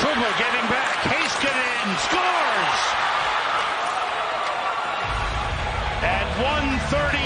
Trouble getting back. Heiskanen scores! At 130